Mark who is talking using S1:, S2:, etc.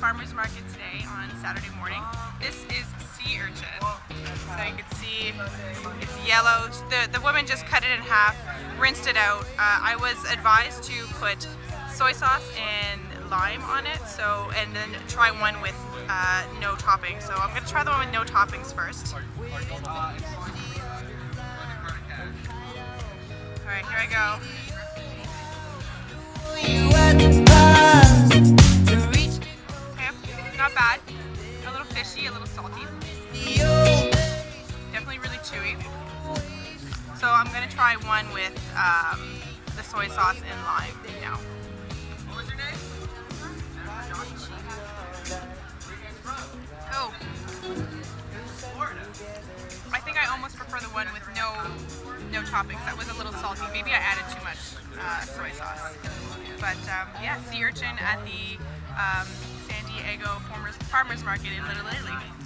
S1: Farmers Market today on Saturday morning. This is sea urchin. So you can see it's yellow. The, the woman just cut it in half, rinsed it out. Uh, I was advised to put soy sauce and lime on it, so and then try one with uh, no toppings. So I'm gonna try the one with no toppings first. All right, here I go. Not bad. A little fishy, a little salty. Definitely really chewy. So I'm gonna try one with um, the soy sauce and lime now. Toppings. That was a little salty. Maybe I added too much uh, soy sauce. But um, yeah, sea urchin at the um, San Diego Farmers, Farmers Market in Little Italy.